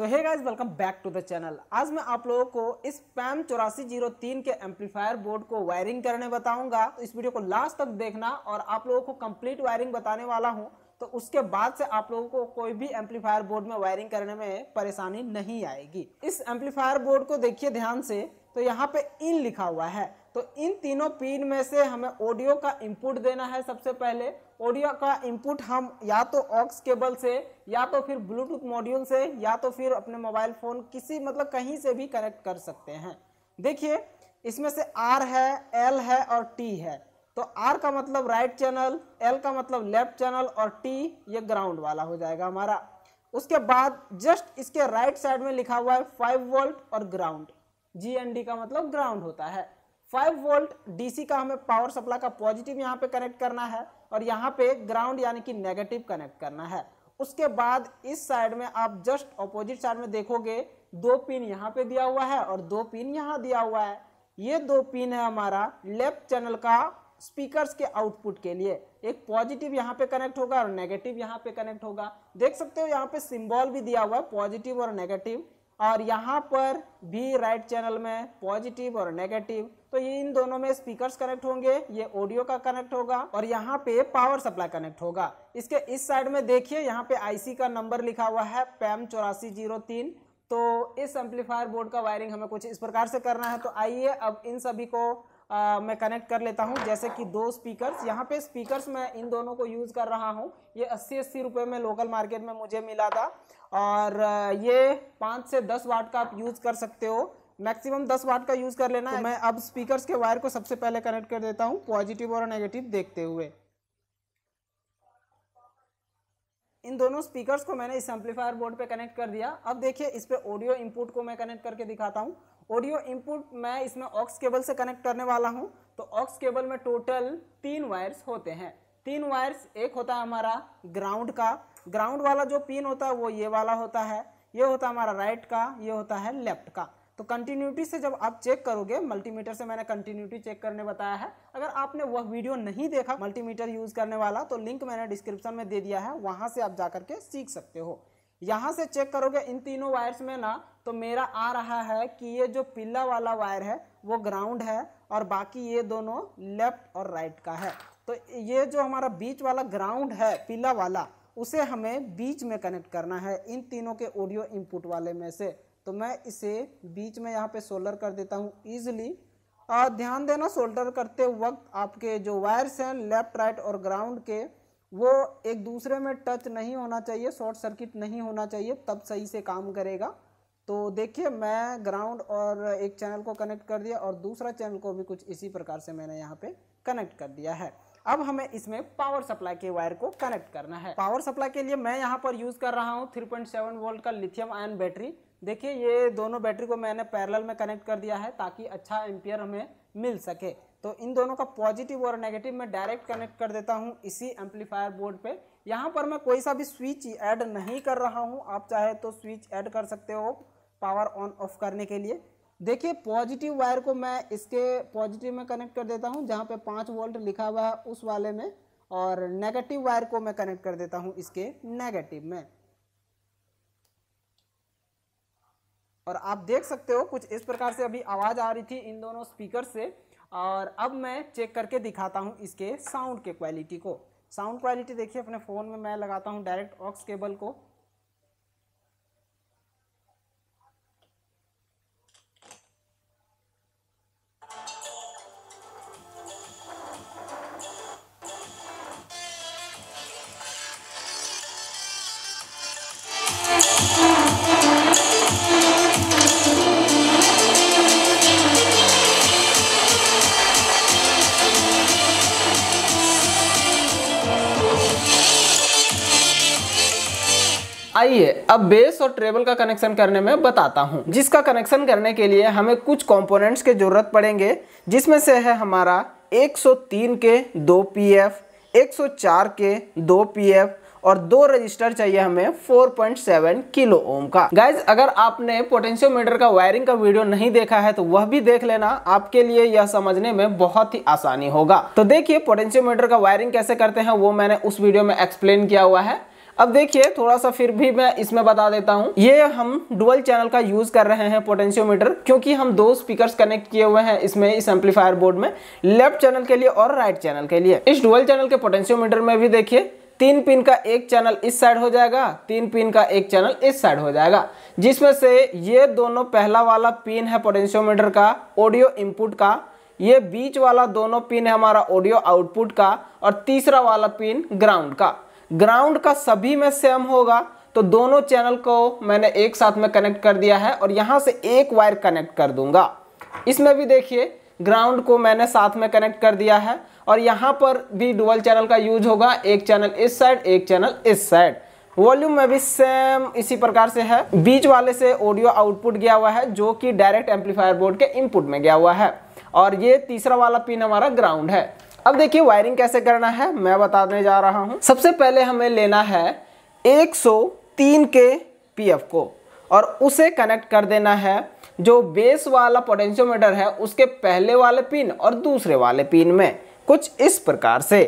तो hey guys welcome back to the channel आज मैं आप लोगों को इस पैम चौरासी ज़ीरो तीन के एम्पलीफायर बोर्ड को वायरिंग करने बताऊँगा। तो इस वीडियो को लास्ट तक देखना और आप लोगों को कंप्लीट वायरिंग बताने वाला हूँ। तो उसके बाद से आप लोगों को कोई भी एम्पलीफायर बोर्ड में वायरिंग करने में परेशानी नहीं आएगी। इस एम्पलीफायर बोर्ड को देखिए ध्यान से। तो यहाँ पे इन लिखा हुआ है। तो इन तीनों पिन में से हमें ऑडियो का इनपुट देना है सबसे पहले। ऑडियो का इनपुट हम या तो ऑक्स केबल से, या तो फिर ब्लूटूथ मॉड्यूल से, या तो फिर अपने मोबाइल फ़ोन किसी मतलब कहीं से भी कनेक्ट कर सकते हैं। देखिए, इसमें से आर है एल है और टी है। तो आर का मतलब राइट चैनल एल का मतलब लेफ़्ट चैनल और टी ये ग्राउंड वाला हो जाएगा हमारा। उसके बाद जस्ट इसके राइट साइड में लिखा हुआ है फाइव वोल्ट और ग्राउंड जी एन डी का मतलब ग्राउंड होता है। फाइव वोल्ट डीसी का हमें पावर सप्लाई का पॉजिटिव यहाँ पे कनेक्ट करना है और यहाँ पे ग्राउंड यानी कि नेगेटिव कनेक्ट करना है। उसके बाद इस साइड में आप जस्ट अपोजिट साइड में देखोगे, दो पिन यहाँ पे दिया हुआ है और दो पिन यहाँ दिया हुआ है। ये दो पिन है हमारा लेफ़्ट चैनल का स्पीकर्स के आउटपुट के लिए। एक पॉजिटिव यहाँ पे कनेक्ट होगा और नेगेटिव यहाँ पे कनेक्ट होगा। देख सकते हो यहाँ पे सिंबल भी दिया हुआ है पॉजिटिव और नेगेटिव और यहाँ पर भी राइट चैनल में पॉजिटिव और नेगेटिव तो ये इन दोनों में स्पीकर्स कनेक्ट होंगे ये ऑडियो का कनेक्ट होगा और यहाँ पे पावर सप्लाई कनेक्ट होगा। इसके इस साइड में देखिए यहाँ पे आईसी का नंबर लिखा हुआ है पैम चौरासी ज़ीरो तीन। तो इस एम्पलीफायर बोर्ड का वायरिंग हमें कुछ इस प्रकार से करना है। तो आइए अब इन सभी को आ, मैं कनेक्ट कर लेता हूँ। जैसे कि दो स्पीकर्स यहाँ पे स्पीकर्स मैं इन दोनों को यूज़ कर रहा हूँ। ये अस्सी अस्सी रुपये में लोकल मार्केट में मुझे मिला था। और ये पाँच से दस वाट का आप यूज़ कर सकते हो। मैक्सिमम 10 वाट का यूज़ कर लेना। तो मैं अब स्पीकर्स के वायर को सबसे पहले कनेक्ट कर देता हूँ, पॉजिटिव और नेगेटिव देखते हुए। इन दोनों स्पीकर्स को मैंने इस एम्पलीफायर बोर्ड पे कनेक्ट कर दिया। अब देखिए, इस पे ऑडियो इनपुट को मैं कनेक्ट करके दिखाता हूँ। ऑडियो इनपुट मैं इसमें ऑक्स केबल से कनेक्ट करने वाला हूँ। तो ऑक्स केबल में टोटल तीन वायर्स होते हैं। तीन वायर्स, एक होता है हमारा ग्राउंड का ग्राउंड वाला जो पिन होता है, वो ये वाला होता है। ये होता है हमारा राइट का, ये होता है लेफ़्ट का। तो कंटिन्यूटी से जब आप चेक करोगे मल्टीमीटर से मैंने कंटिन्यूटी चेक करने बताया है। अगर आपने वह वीडियो नहीं देखा मल्टीमीटर यूज़ करने वाला तो लिंक मैंने डिस्क्रिप्शन में दे दिया है। वहाँ से आप जाकर के सीख सकते हो। यहाँ से चेक करोगे, इन तीनों वायर्स में ना तो मेरा आ रहा है कि ये जो पिल्ला वाला वायर है, वो ग्राउंड है और बाकी ये दोनों लेफ़्ट और राइट का है। तो ये जो हमारा बीच वाला ग्राउंड है पिल्ला वाला उसे हमें बीच में कनेक्ट करना है, इन तीनों के ऑडियो इनपुट वाले में से। तो मैं इसे बीच में यहाँ पे सोल्डर कर देता हूँ ईजिली ध्यान देना सोल्डर करते वक्त आपके जो वायर्स हैं लेफ़्ट राइट और ग्राउंड के, वो एक दूसरे में टच नहीं होना चाहिए शॉर्ट सर्किट नहीं होना चाहिए, तब सही से काम करेगा। तो देखिए, मैं ग्राउंड और एक चैनल को कनेक्ट कर दिया और दूसरा चैनल को भी कुछ इसी प्रकार से मैंने यहाँ पे कनेक्ट कर दिया है। अब हमें इसमें पावर सप्लाई के वायर को कनेक्ट करना है। पावर सप्लाई के लिए मैं यहाँ पर यूज़ कर रहा हूँ 3.7 वोल्ट का लिथियम आयन बैटरी देखिए, ये दोनों बैटरी को मैंने पैरेलल में कनेक्ट कर दिया है ताकि अच्छा एम्पियर हमें मिल सके। तो इन दोनों का पॉजिटिव और नेगेटिव मैं डायरेक्ट कनेक्ट कर देता हूँ इसी एम्पलीफायर बोर्ड पे। यहाँ पर मैं कोई सा भी स्विच ऐड नहीं कर रहा हूँ। आप चाहे तो स्विच ऐड कर सकते हो पावर ऑन ऑफ़ करने के लिए। देखिए पॉजिटिव वायर को मैं इसके पॉजिटिव में कनेक्ट कर देता हूँ, जहाँ पे पाँच वोल्ट लिखा हुआ है उस वाले में, और नेगेटिव वायर को मैं कनेक्ट कर देता हूँ इसके नेगेटिव में। और आप देख सकते हो, कुछ इस प्रकार से अभी आवाज़ आ रही थी इन दोनों स्पीकर से, और अब मैं चेक करके दिखाता हूँ इसके साउंड के क्वालिटी को। साउंड क्वालिटी देखिए, अपने फ़ोन में मैं लगाता हूँ डायरेक्ट ऑक्स केबल को। आइए अब बेस और ट्रेबल का कनेक्शन करने में बताता हूँ। जिसका कनेक्शन करने के लिए हमें कुछ कंपोनेंट्स की ज़रूरत पड़ेंगे, जिसमें से है हमारा 103 के दो पीएफ 104 के दो पीएफ और दो रजिस्टर चाहिए हमें 4.7 किलो ओम का। गाइज़ अगर आपने पोटेंशियोमीटर का वायरिंग का वीडियो नहीं देखा है तो वह भी देख लेना। आपके लिए यह समझने में बहुत ही आसानी होगा। तो देखिए पोटेंशियोमीटर का वायरिंग कैसे करते हैं, वो मैंने उस वीडियो में एक्सप्लेन किया हुआ है। अब देखिए थोड़ा सा फिर भी मैं इसमें बता देता हूँ। ये हम डुअल चैनल का यूज़ कर रहे हैं पोटेंशियोमीटर क्योंकि हम दो स्पीकर्स कनेक्ट किए हुए हैं इसमें, इस एम्पलीफायर बोर्ड में लेफ़्ट चैनल के लिए और राइट चैनल के लिए। इस डुअल चैनल के पोटेंशियोमीटर में भी देखिए, तीन पिन का एक चैनल इस साइड हो जाएगा, तीन पिन का एक चैनल इस साइड हो जाएगा, जिसमें से ये दोनों पहला वाला पिन है पोटेंशियोमीटर का ऑडियो इनपुट का, ये बीच वाला दोनों पिन है हमारा ऑडियो आउटपुट का, और तीसरा वाला पिन ग्राउंड का। ग्राउंड का सभी में सेम होगा तो दोनों चैनल को मैंने एक साथ में कनेक्ट कर दिया है और यहाँ से एक वायर कनेक्ट कर दूँगा। इसमें भी देखिए, ग्राउंड को मैंने साथ में कनेक्ट कर दिया है और यहाँ पर भी डुअल चैनल का यूज़ होगा, एक चैनल इस साइड, एक चैनल इस साइड। वॉल्यूम में भी सेम इसी प्रकार से है। बीच वाले से ऑडियो आउटपुट गया हुआ है, जो कि डायरेक्ट एम्पलीफायर बोर्ड के इनपुट में गया हुआ है। और ये तीसरा वाला पिन हमारा ग्राउंड है। अब देखिए वायरिंग कैसे करना है, मैं बताने जा रहा हूँ। सबसे पहले हमें लेना है 103 के पीएफ को और उसे कनेक्ट कर देना है। जो बेस वाला पोटेंशियोमीटर है, उसके पहले वाले पिन और दूसरे वाले पिन में, कुछ इस प्रकार से।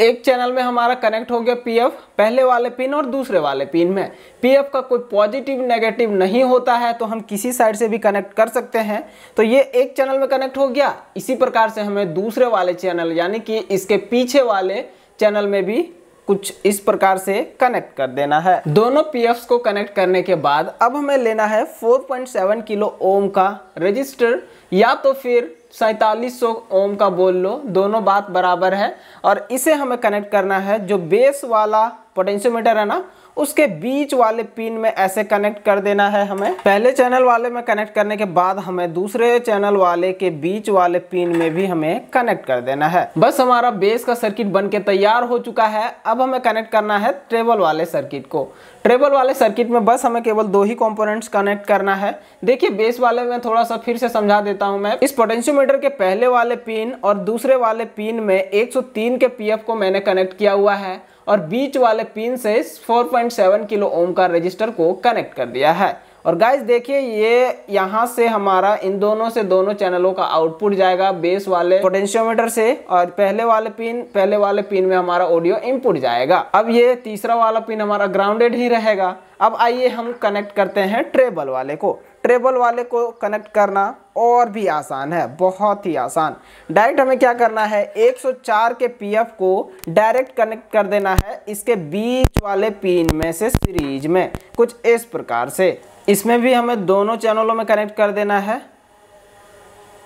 एक चैनल में हमारा कनेक्ट हो गया पीएफ, पहले वाले पिन और दूसरे वाले पिन में। पीएफ का कोई पॉजिटिव, नेगेटिव नहीं होता है तो हम किसी साइड से भी कनेक्ट कर सकते हैं। तो ये एक चैनल में कनेक्ट हो गया। इसी प्रकार से हमें दूसरे वाले चैनल, यानी कि इसके पीछे वाले चैनल में भी कुछ इस प्रकार से कनेक्ट कर देना है। दोनों पी को कनेक्ट करने के बाद अब हमें लेना है 4.7 किलो ओम का रजिस्टर या तो फिर सैतालीस ओम का बोल लो, दोनों बात बराबर है। और इसे हमें कनेक्ट करना है जो बेस वाला पोटेंशियोमीटर है ना उसके बीच वाले पिन में ऐसे कनेक्ट कर देना है हमें। पहले चैनल वाले में कनेक्ट करने के बाद हमें दूसरे चैनल वाले के बीच वाले पिन में भी हमें कनेक्ट कर देना है। बस हमारा बेस का सर्किट बन के तैयार हो चुका है। अब हमें कनेक्ट करना है ट्रेबल वाले सर्किट को। ट्रेबल वाले सर्किट में बस हमें केवल दो ही कंपोनेंट्स कनेक्ट करना है। देखिए बेस वाले में थोड़ा सा फिर से समझा देता हूँ मैं। इस पोटेंशियोमीटर के पहले वाले पिन और दूसरे वाले पिन में 103 के पीएफ को मैंने कनेक्ट किया हुआ है। और बीच वाले पिन से 4.7 किलो ओम का रजिस्टर को कनेक्ट कर दिया है। और गाइस देखिए, ये यहाँ से हमारा, इन दोनों से दोनों चैनलों का आउटपुट जाएगा बेस वाले पोटेंशियोमीटर से, और पहले वाले पिन पहले वाले पिन में हमारा ऑडियो इनपुट जाएगा। अब ये तीसरा वाला पिन हमारा ग्राउंडेड ही रहेगा। अब आइए हम कनेक्ट करते हैं ट्रेबल वाले को। ट्रेबल वाले को कनेक्ट करना और भी आसान है, बहुत ही आसान। डायरेक्ट हमें क्या करना है? 104 के पीएफ को डायरेक्ट कनेक्ट कर देना है इसके बीच वाले पिन में से सीरीज़ में, कुछ इस प्रकार से। इसमें भी हमें दोनों चैनलों में कनेक्ट कर देना है।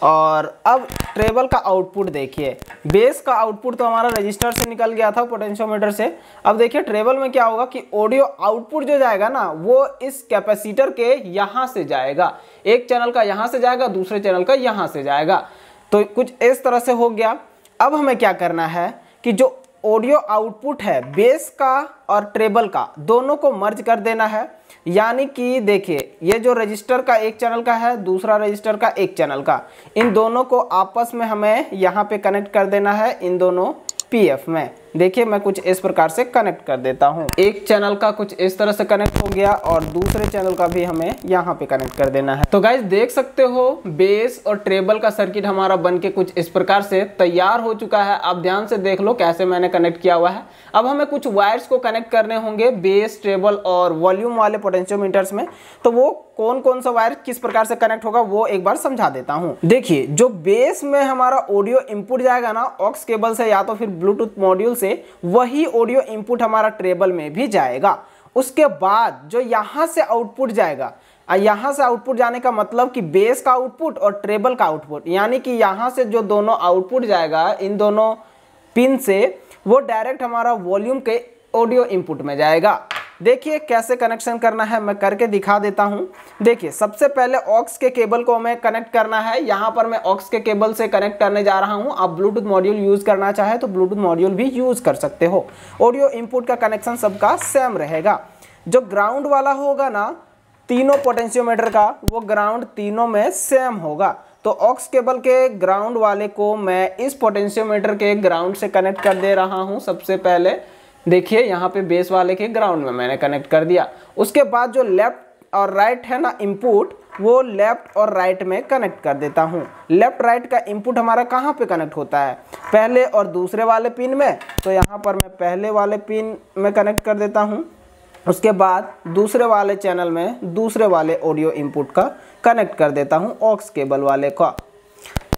और अब ट्रेबल का आउटपुट देखिए। बेस का आउटपुट तो हमारा रजिस्टर से निकल गया था पोटेंशियोमीटर से। अब देखिए ट्रेबल में क्या होगा कि ऑडियो आउटपुट जो जाएगा ना, वो इस कैपेसिटर के यहाँ से जाएगा। एक चैनल का यहाँ से जाएगा, दूसरे चैनल का यहाँ से जाएगा। तो कुछ इस तरह से हो गया। अब हमें क्या करना है कि जो ऑडियो आउटपुट है, बेस का और ट्रेबल का, दोनों को मर्ज कर देना है। यानी कि देखिए, ये जो रजिस्टर का एक चैनल का है, दूसरा रजिस्टर का एक चैनल का। इन दोनों को आपस में हमें यहाँ पे कनेक्ट कर देना है, इन दोनों पीएफ में। देखिए, मैं कुछ इस प्रकार से कनेक्ट कर देता हूँ। एक चैनल का कुछ इस तरह से कनेक्ट हो गया और दूसरे चैनल का भी हमें यहाँ पे कनेक्ट कर देना है। तो गाइज़ देख सकते हो बेस और ट्रेबल का सर्किट हमारा बन के कुछ इस प्रकार से तैयार हो चुका है। आप ध्यान से देख लो कैसे मैंने कनेक्ट किया हुआ है। अब हमें कुछ वायर्स को कनेक्ट करने होंगे बेस ट्रेबल और वॉल्यूम वाले पोटेंशियोमीटर्स में। तो वो कौन कौन सा वायर किस प्रकार से कनेक्ट होगा, वो एक बार समझा देता हूँ। देखिए, जो बेस में हमारा ऑडियो इनपुट जाएगा ना ऑक्स केबल से या तो फिर ब्लूटूथ मॉड्यूल से वही ऑडियो इनपुट हमारा ट्रेबल में भी जाएगा। उसके बाद जो यहाँ से आउटपुट जाएगा यहाँ से आउटपुट जाने का मतलब कि बेस का आउटपुट और ट्रेबल का आउटपुट यानी कि यहाँ से जो दोनों आउटपुट जाएगा, इन दोनों पिन से, वो डायरेक्ट हमारा वॉल्यूम के ऑडियो इनपुट में जाएगा। देखिए कैसे कनेक्शन करना है, मैं करके दिखा देता हूँ। देखिए, सबसे पहले ऑक्स के केबल को हमें कनेक्ट करना है। यहाँ पर मैं ऑक्स के केबल से कनेक्ट करने जा रहा हूँ। आप ब्लूटूथ मॉड्यूल यूज़ करना चाहे तो ब्लूटूथ मॉड्यूल भी यूज़ कर सकते हो। ऑडियो इनपुट का कनेक्शन सबका सेम रहेगा। जो ग्राउंड वाला होगा ना, तीनों पोटेंशियोमीटर का, वो ग्राउंड तीनों में सेम होगा। तो ऑक्स केबल के ग्राउंड वाले को मैं इस पोटेंशियोमीटर के ग्राउंड से कनेक्ट कर दे रहा हूँ सबसे पहले। देखिए, यहाँ पे बेस वाले के ग्राउंड में मैंने कनेक्ट कर दिया। उसके बाद जो लेफ़्ट और राइट है ना इनपुट वो लेफ़्ट और राइट में कनेक्ट कर देता हूँ। लेफ़्ट राइट का इनपुट हमारा कहाँ पे कनेक्ट होता है? पहले और दूसरे वाले पिन में। तो यहाँ पर मैं पहले वाले पिन में कनेक्ट कर देता हूँ। उसके बाद दूसरे वाले चैनल में दूसरे वाले ऑडियो इनपुट का कनेक्ट कर देता हूँ ऑक्स केबल वाले का।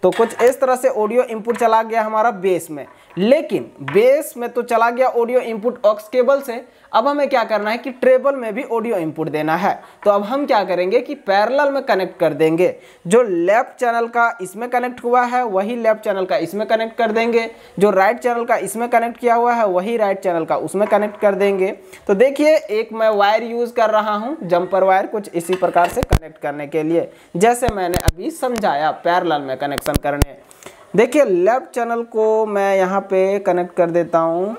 तो कुछ इस तरह से ऑडियो इनपुट चला गया हमारा बेस में। लेकिन बेस में तो चला गया ऑडियो इनपुट ऑक्स केबल से। अब हमें क्या करना है कि ट्रेबल में भी ऑडियो इनपुट देना है। तो अब हम क्या करेंगे कि पैरेलल में कनेक्ट कर देंगे। जो लेफ़्ट चैनल का इसमें कनेक्ट हुआ है, वही लेफ़्ट चैनल का इसमें कनेक्ट कर देंगे। जो राइट चैनल का इसमें कनेक्ट किया हुआ है, वही राइट चैनल का उसमें कनेक्ट कर देंगे। तो देखिए, एक मैं वायर यूज़ कर रहा हूँ, जंपर वायर कुछ इसी प्रकार से कनेक्ट करने के लिए। जैसे मैंने अभी समझाया पैरल में कनेक्शन करने। देखिए लेफ़्ट चैनल को मैं यहाँ पे कनेक्ट कर देता हूँ।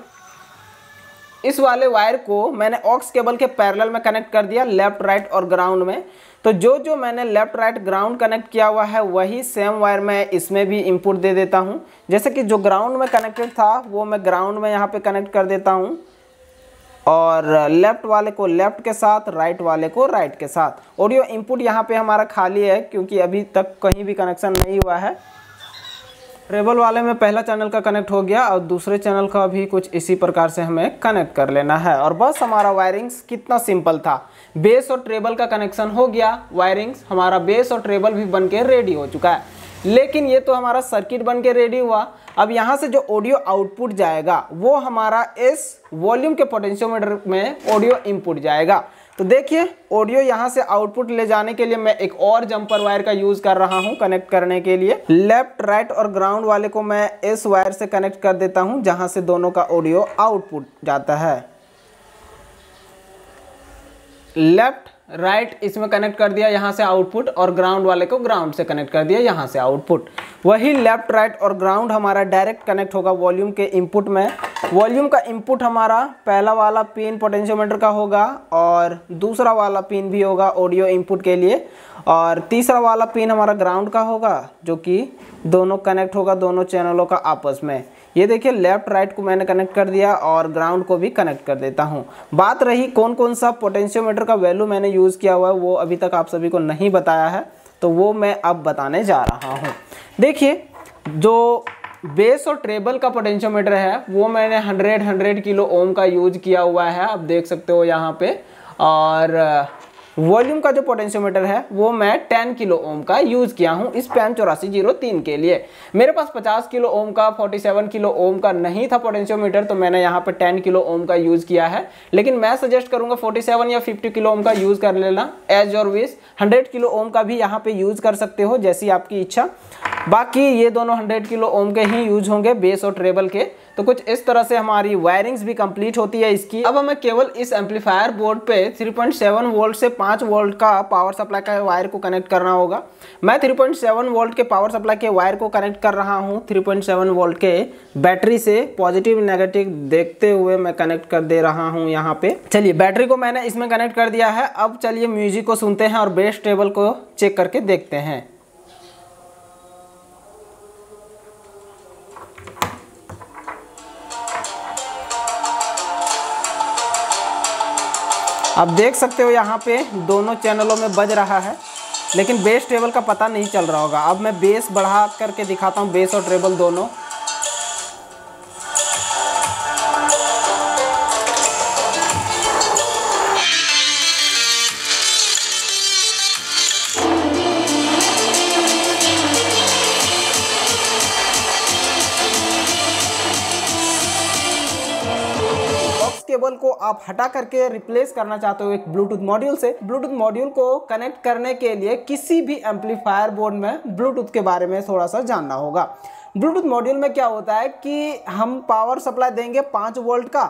इस वाले वायर को मैंने ऑक्स केबल के पैरेलल में कनेक्ट कर दिया लेफ़्ट राइट और ग्राउंड में। तो जो जो मैंने लेफ़्ट राइट ग्राउंड कनेक्ट किया हुआ है, वही सेम वायर मैं इसमें भी इनपुट दे देता हूँ। जैसे कि जो ग्राउंड में कनेक्टेड था, वो मैं ग्राउंड में यहाँ पे कनेक्ट कर देता हूँ। और लेफ़्ट वाले को लेफ़्ट के साथ राइट वाले को राइट के साथ। ऑडियो इनपुट यहाँ पे हमारा खाली है, क्योंकि अभी तक कहीं भी कनेक्शन नहीं हुआ है। ट्रेबल वाले में पहला चैनल का कनेक्ट हो गया और दूसरे चैनल का भी कुछ इसी प्रकार से हमें कनेक्ट कर लेना है। और बस हमारा वायरिंग्स कितना सिंपल था। बेस और ट्रेबल का कनेक्शन हो गया। वायरिंग्स हमारा बेस और ट्रेबल भी बन के रेडी हो चुका है। लेकिन ये तो हमारा सर्किट बन के रेडी हुआ। अब यहाँ से जो ऑडियो आउटपुट जाएगा, वो हमारा इस वॉल्यूम के पोटेंशियोमीटर में ऑडियो इनपुट जाएगा। तो देखिए ऑडियो यहाँ से आउटपुट ले जाने के लिए मैं एक और जंपर वायर का यूज़ कर रहा हूँ कनेक्ट करने के लिए। लेफ़्ट राइट और ग्राउंड वाले को मैं इस वायर से कनेक्ट कर देता हूँ, जहाँ से दोनों का ऑडियो आउटपुट जाता है। लेफ़्ट राइट right, इसमें कनेक्ट कर दिया यहाँ से आउटपुट और ग्राउंड वाले को ग्राउंड से कनेक्ट कर दिया यहाँ से आउटपुट। वही लेफ़्ट राइट और ग्राउंड हमारा डायरेक्ट कनेक्ट होगा वॉल्यूम के इनपुट में। वॉल्यूम का इनपुट हमारा पहला वाला पिन पोटेंशियोमीटर का होगा और दूसरा वाला पिन भी होगा ऑडियो इनपुट के लिए। और तीसरा वाला पिन हमारा ग्राउंड का होगा जो कि दोनों कनेक्ट होगा दोनों चैनलों का आपस में। ये देखिए लेफ़्ट राइट को मैंने कनेक्ट कर दिया और ग्राउंड को भी कनेक्ट कर देता हूँ। बात रही कौन कौन सा पोटेंशियोमीटर का वैल्यू मैंने यूज़ किया हुआ है, वो अभी तक आप सभी को नहीं बताया है तो वो मैं अब बताने जा रहा हूँ। देखिए, जो बेस और ट्रेबल का पोटेंशियोमीटर है, वो मैंने 100 100 किलो ओम का यूज़ किया हुआ है, आप देख सकते हो यहाँ पे। और वॉल्यूम का जो पोटेंशियोमीटर है, वो मैं 10 किलो ओम का यूज़ किया हूँ इस पैन चौरासी ज़ीरो तीन के लिए। मेरे पास 50 किलो ओम का 47 किलो ओम का नहीं था पोटेंशियोमीटर तो मैंने यहाँ पर 10 किलो ओम का यूज़ किया है। लेकिन मैं सजेस्ट करूँगा 47 या 50 किलो ओम का यूज़ कर लेना एज और विश 100 किलो ओम का भी यहाँ पे यूज़ कर सकते हो, जैसी आपकी इच्छा। बाकी ये दोनों 100 किलो ओम के ही यूज़ होंगे, बेस और ट्रेबल के। तो कुछ इस तरह से हमारी वायरिंग्स भी कंप्लीट होती है इसकी। अब हमें केवल इस एम्पलीफायर बोर्ड पे 3.7 वोल्ट से 5 वोल्ट का पावर सप्लाई का वायर को कनेक्ट करना होगा। मैं 3.7 वोल्ट के पावर सप्लाई के वायर को कनेक्ट कर रहा हूँ 3.7 वोल्ट के बैटरी से। पॉजिटिव, नेगेटिव देखते हुए मैं कनेक्ट कर दे रहा हूँ यहाँ पे। चलिए, बैटरी को मैंने इसमें कनेक्ट कर दिया है। अब चलिए म्यूज़िक को सुनते हैं और बेस टेबल को चेक करके देखते हैं। आप देख सकते हो यहाँ पे दोनों चैनलों में बज रहा है, लेकिन बेस ट्रेबल का पता नहीं चल रहा होगा। अब मैं बेस बढ़ा करके दिखाता हूँ बेस और ट्रेबल दोनों। केबल को आप हटा करके रिप्लेस करना चाहते हो एक ब्लूटूथ मॉड्यूल से। ब्लूटूथ मॉड्यूल को कनेक्ट करने के लिए किसी भी एम्पलीफायर बोर्ड में ब्लूटूथ के बारे में थोड़ा सा जानना होगा। ब्लूटूथ मॉड्यूल में क्या होता है कि हम पावर सप्लाई देंगे पाँच वोल्ट का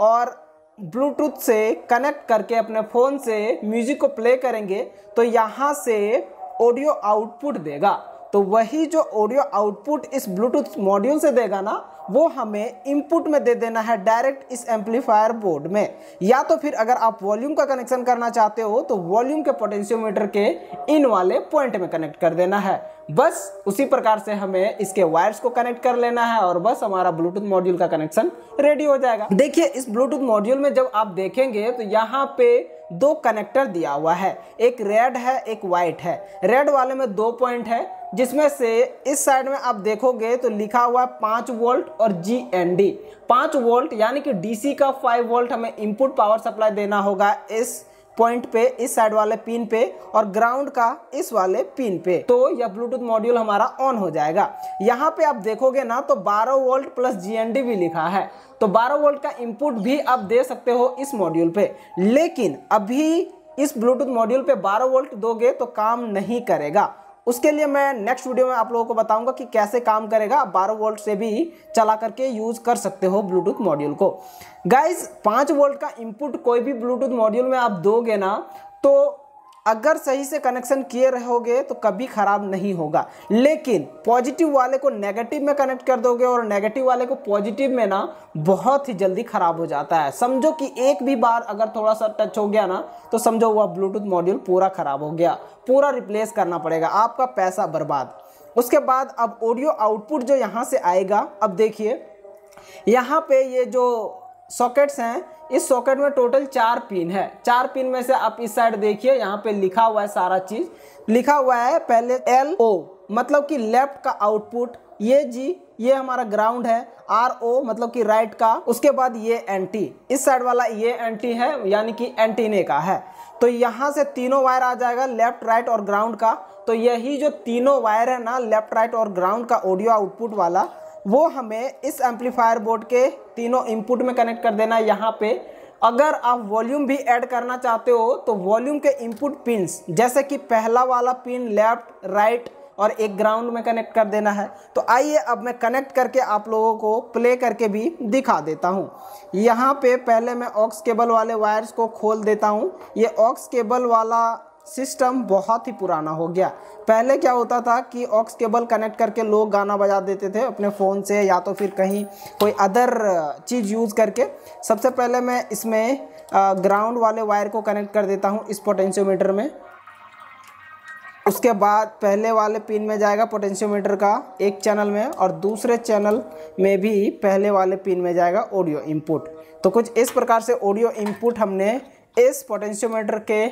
और ब्लूटूथ से कनेक्ट करके अपने फ़ोन से म्यूज़िक को प्ले करेंगे तो यहाँ से ऑडियो आउटपुट देगा। तो वही जो ऑडियो आउटपुट इस ब्लूटूथ मॉड्यूल से देगा ना वो हमें इनपुट में दे देना है डायरेक्ट इस एम्पलीफायर बोर्ड में। या तो फिर अगर आप वॉल्यूम का कनेक्शन करना चाहते हो तो वॉल्यूम के पोटेंशियोमीटर के इन वाले पॉइंट में कनेक्ट कर देना है। बस उसी प्रकार से हमें इसके वायर्स को कनेक्ट कर लेना है और बस हमारा ब्लूटूथ मॉड्यूल का कनेक्शन रेडी हो जाएगा। देखिए, इस ब्लूटूथ मॉड्यूल में जब आप देखेंगे तो यहाँ पे दो कनेक्टर दिया हुआ है। एक रेड है, एक वाइट है। रेड वाले में दो पॉइंट है, जिसमें से इस साइड में आप देखोगे तो लिखा हुआ है पाँच वोल्ट और जी एन डी पाँच वोल्ट, यानी कि डीसी का फाइव वोल्ट हमें इनपुट पावर सप्लाई देना होगा इस पॉइंट पे, इस साइड वाले पिन पे और ग्राउंड का इस वाले पिन पे। तो यह ब्लूटूथ मॉड्यूल हमारा ऑन हो जाएगा। यहाँ पे आप देखोगे ना तो 12 वोल्ट प्लस जीएनडी भी लिखा है। तो 12 वोल्ट का इनपुट भी आप दे सकते हो इस मॉड्यूल पे। लेकिन अभी इस ब्लूटूथ मॉड्यूल पे 12 वोल्ट दोगे तो काम नहीं करेगा। उसके लिए मैं नेक्स्ट वीडियो में आप लोगों को बताऊँगा कि कैसे काम करेगा। आप बारह वोल्ट से भी चला करके यूज़ कर सकते हो ब्लूटूथ मॉड्यूल को। गाइज़ पाँच वोल्ट का इनपुट कोई भी ब्लूटूथ मॉड्यूल में आप दोगे ना तो अगर सही से कनेक्शन किए रहोगे तो कभी खराब नहीं होगा। लेकिन पॉजिटिव वाले को नेगेटिव में कनेक्ट कर दोगे और नेगेटिव वाले को पॉजिटिव में ना, बहुत ही जल्दी खराब हो जाता है। समझो कि एक भी बार अगर थोड़ा सा टच हो गया ना तो समझो वह ब्लूटूथ मॉड्यूल पूरा खराब हो गया। पूरा रिप्लेस करना पड़ेगा। आपका पैसा बर्बाद। उसके बाद अब ऑडियो आउटपुट जो यहाँ से आएगा, अब देखिए, यहाँ पे ये जो सॉकेट्स हैं। इस सॉकेट में टोटल चार पिन है। चार पिन में से आप इस साइड देखिए, यहाँ पे लिखा हुआ है सारा चीज़। लिखा हुआ है पहले एल ओ मतलब कि लेफ़्ट का आउटपुट ये जी ये हमारा ग्राउंड है। आर ओ मतलब कि राइट का। उसके बाद ये एंटी इस साइड वाला ये एंटी है, यानी कि एंटीने का है। तो यहाँ से तीनों वायर आ जाएगा लेफ़्ट राइट और ग्राउंड का। तो यही जो तीनों वायर है ना लेफ़्ट राइट और ग्राउंड का ऑडियो आउटपुट वाला वो हमें इस एम्पलीफायर बोर्ड के तीनों इनपुट में कनेक्ट कर देना है यहाँ पे। अगर आप वॉल्यूम भी ऐड करना चाहते हो तो वॉल्यूम के इनपुट पिंस जैसे कि पहला वाला पिन लेफ़्ट राइट और एक ग्राउंड में कनेक्ट कर देना है। तो आइए अब मैं कनेक्ट करके आप लोगों को प्ले करके भी दिखा देता हूँ। यहाँ पे पहले मैं ऑक्स केबल वाले वायर्स को खोल देता हूँ। ये ऑक्स केबल वाला सिस्टम बहुत ही पुराना हो गया। पहले क्या होता था कि ऑक्स केबल कनेक्ट करके लोग गाना बजा देते थे अपने फ़ोन से या तो फिर कहीं कोई अदर चीज़ यूज़ करके। सबसे पहले मैं इसमें ग्राउंड वाले वायर को कनेक्ट कर देता हूँ इस पोटेंशियोमीटर में। उसके बाद पहले वाले पिन में जाएगा पोटेंशियोमीटर का एक चैनल में और दूसरे चैनल में भी पहले वाले पिन में जाएगा ऑडियो इनपुट। तो कुछ इस प्रकार से ऑडियो इनपुट हमने इस पोटेंशियोमीटर के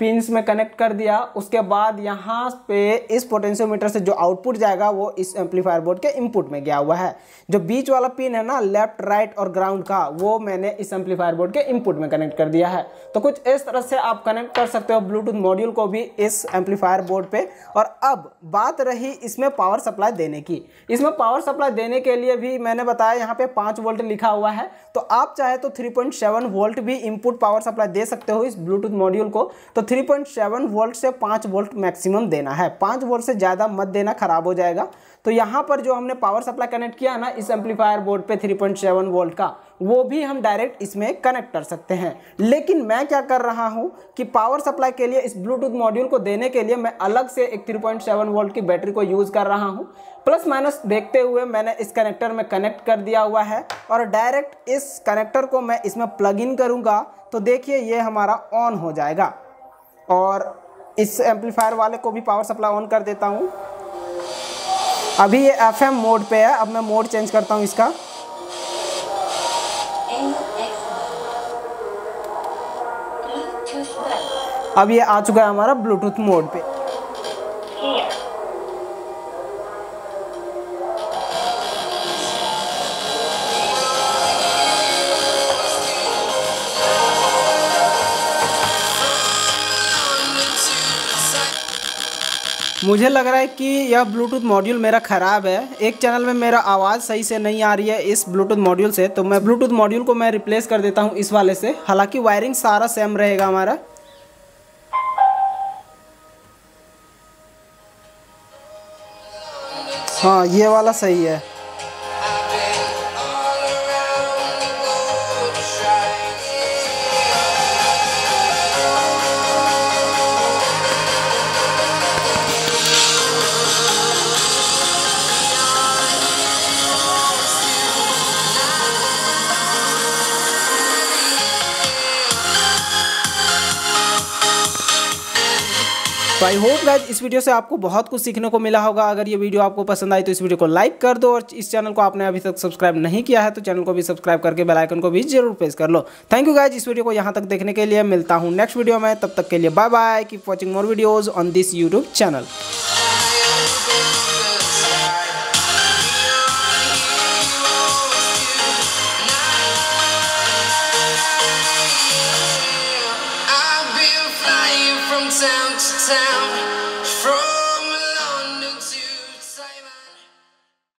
पिंस में कनेक्ट कर दिया। उसके बाद यहाँ पे इस पोटेंशियोमीटर से जो आउटपुट जाएगा, वो इस एम्पलीफायर बोर्ड के इनपुट में गया हुआ है। जो बीच वाला पिन है ना, लेफ़्ट, राइट और ग्राउंड का, वो मैंने इस एम्पलीफायर बोर्ड के इनपुट में कनेक्ट कर दिया है। तो कुछ इस तरह से आप कनेक्ट कर सकते हो ब्लूटूथ मॉड्यूल को भी इस एम्पलीफायर बोर्ड पे। और अब बात रही इसमें पावर सप्लाई देने की। इसमें पावर सप्लाई देने के लिए भी मैंने बताया, यहाँ पे पाँच वोल्ट लिखा हुआ है। तो आप चाहे तो थ्री वोल्ट भी इनपुट पावर सप्लाई दे सकते हो इस ब्लूटूथ मॉड्यूल को। तो 3.7 वोल्ट से 5 वोल्ट मैक्सिमम देना है। 5 वोल्ट से ज़्यादा मत देना, खराब हो जाएगा। तो यहाँ पर जो हमने पावर सप्लाई कनेक्ट किया ना, इस एम्पलीफायर बोर्ड पे 3.7 वोल्ट का, वो भी हम डायरेक्ट इसमें कनेक्ट कर सकते हैं। लेकिन मैं क्या कर रहा हूँ कि पावर सप्लाई के लिए, इस ब्लूटूथ मॉड्यूल को देने के लिए मैं अलग से एक 3.7 वोल्ट की बैटरी को यूज़ कर रहा हूँ। प्लस माइनस देखते हुए मैंने इस कनेक्टर में कनेक्ट कर दिया हुआ है और डायरेक्ट इस कनेक्टर को मैं इसमें प्लग इन करूँगा। तो देखिए ये हमारा ऑन हो जाएगा। और इस एम्पलीफायर वाले को भी पावर सप्लाई ऑन कर देता हूँ। अभी ये एफएम मोड पे है अब मैं मोड चेंज करता हूँ इसका। अब ये आ चुका है हमारा ब्लूटूथ मोड पे। मुझे लग रहा है कि यह ब्लूटूथ मॉड्यूल मेरा ख़राब है। एक चैनल में मेरा आवाज़ सही से नहीं आ रही है इस ब्लूटूथ मॉड्यूल से तो मैं ब्लूटूथ मॉड्यूल को मैं रिप्लेस कर देता हूँ इस वाले से। हालाँकि वायरिंग सारा सेम रहेगा हमारा। हाँ ये वाला सही है। तो आई होप गाइज़ इस वीडियो से आपको बहुत कुछ सीखने को मिला होगा। अगर ये वीडियो आपको पसंद आई तो इस वीडियो को लाइक कर दो और इस चैनल को आपने अभी तक सब्सक्राइब नहीं किया है तो चैनल को भी सब्सक्राइब करके बेल आइकन को भी ज़रूर प्रेस कर लो। थैंक यू गाइज़ इस वीडियो को यहाँ तक देखने के लिए। मिलता हूँ नेक्स्ट वीडियो में। तब तक के लिए bye bye keep watching more videos on this YouTube channel